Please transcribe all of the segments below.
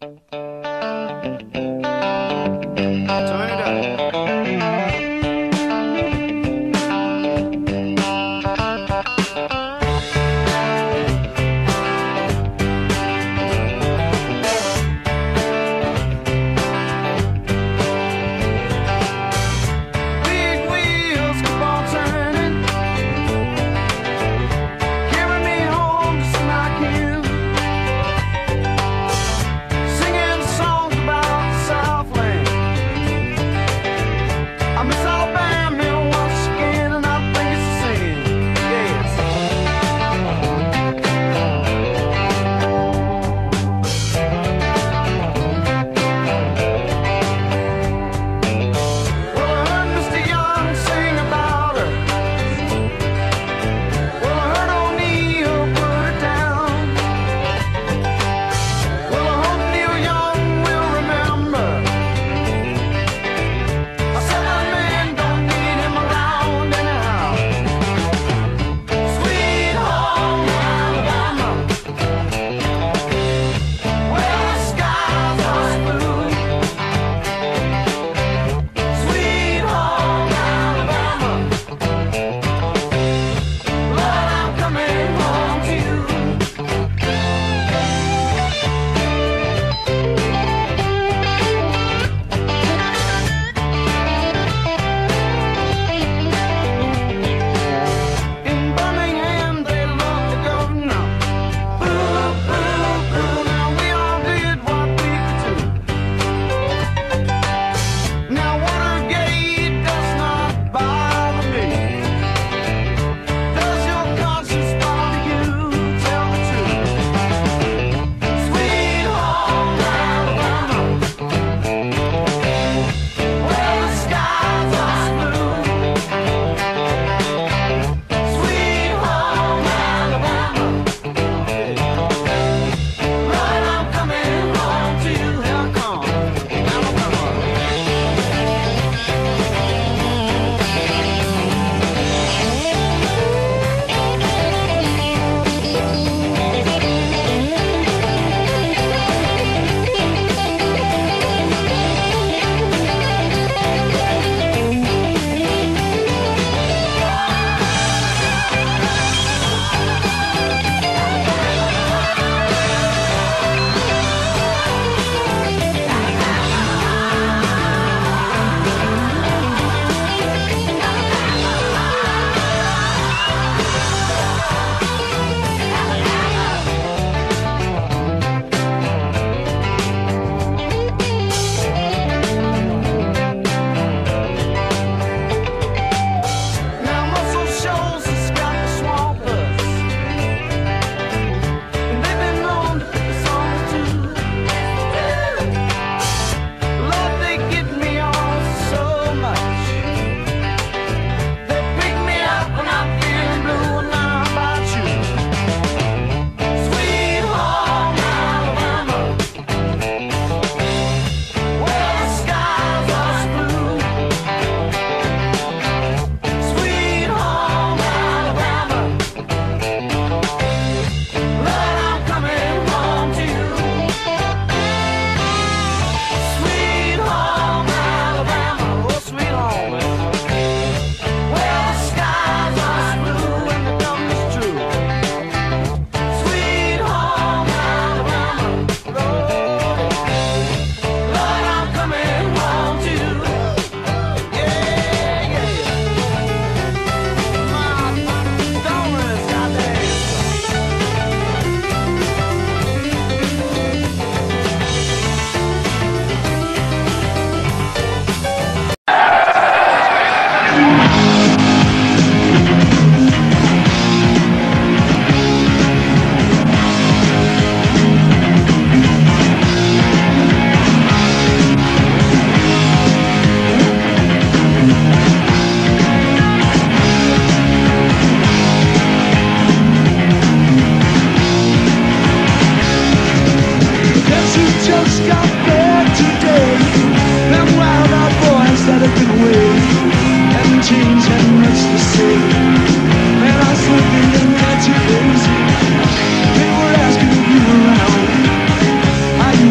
Turn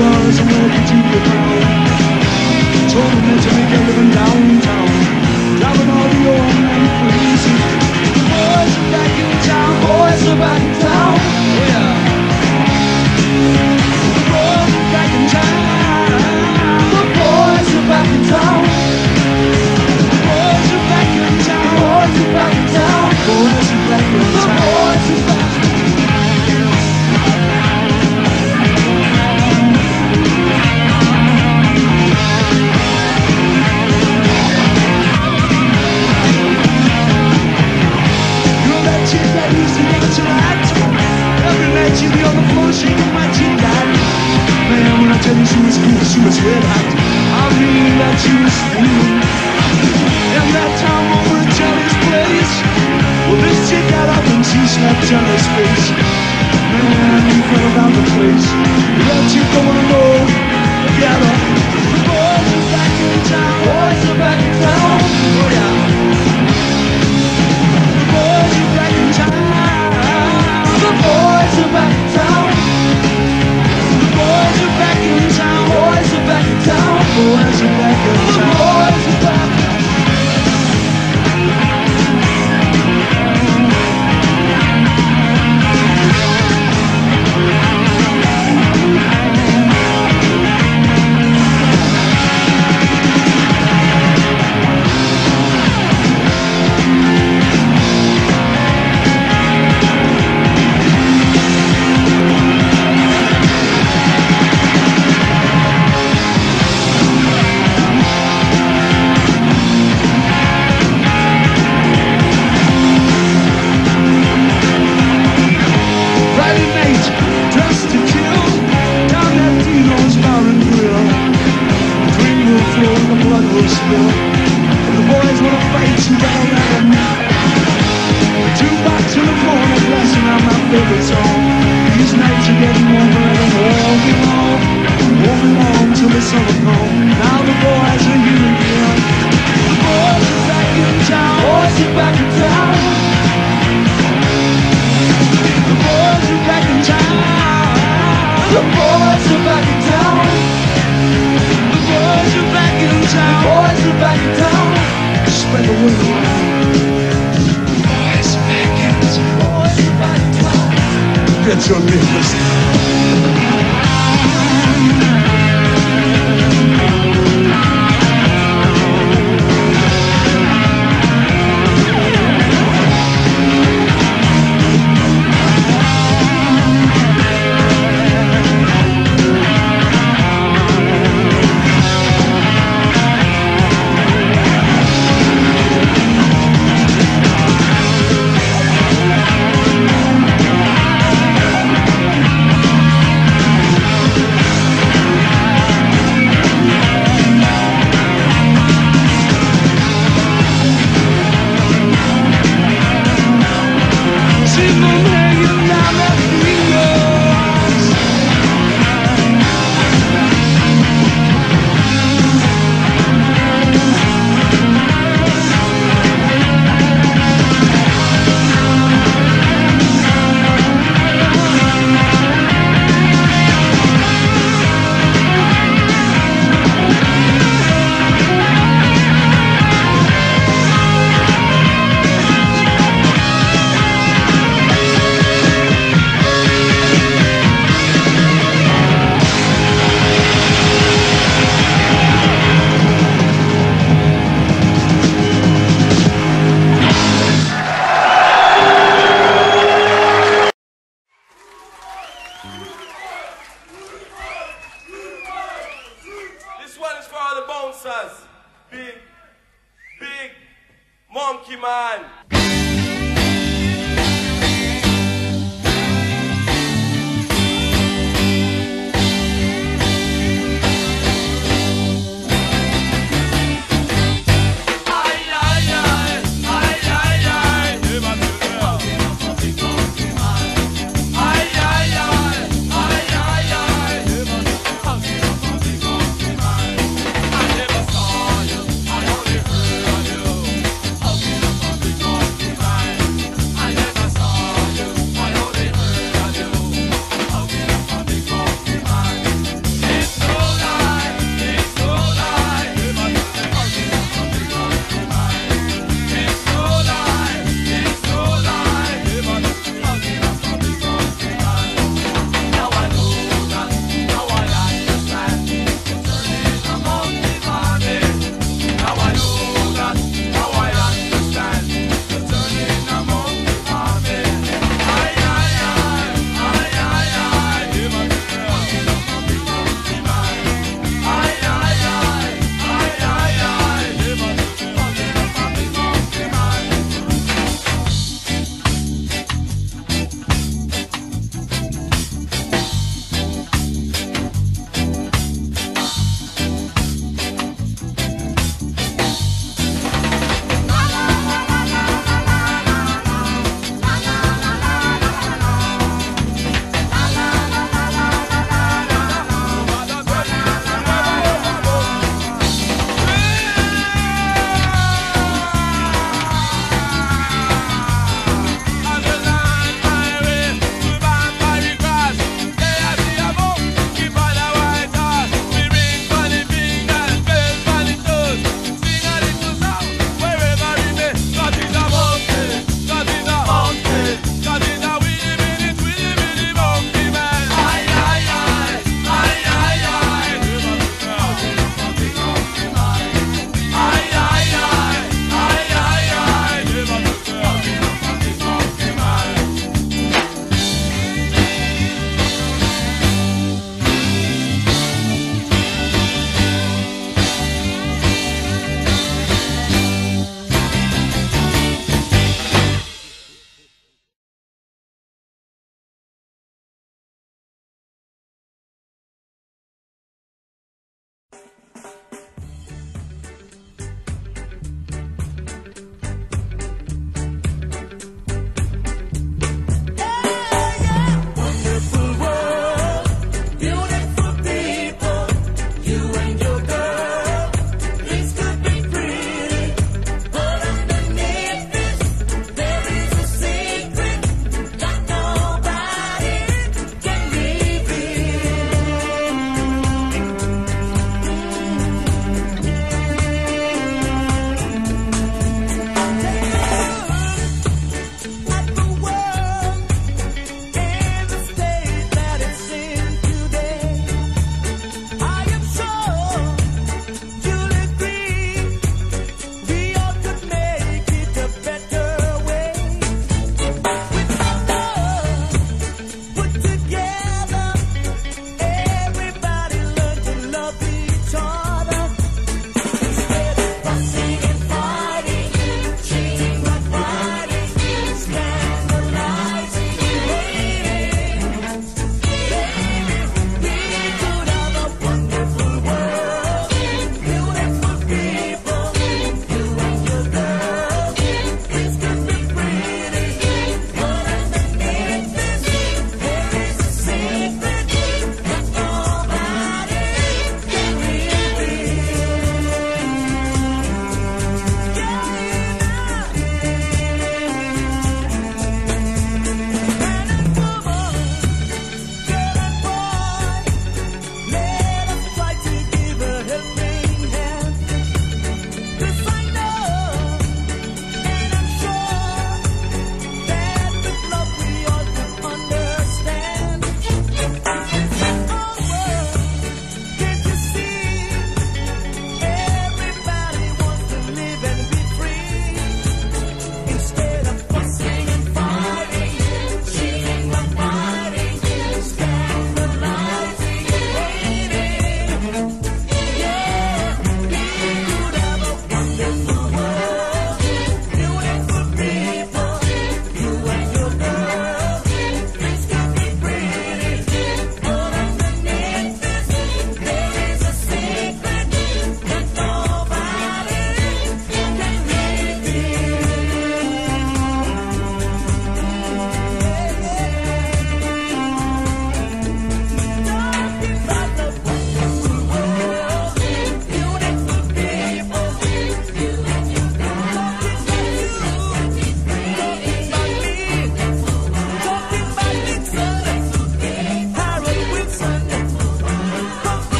was and where did you go? Told me to make everyone die. should I Now the boys are back in town. The boys are back in town. The boys are back in town. The boys are back in town. The boys are back in town. The Boys are back in town. Get your neighbors.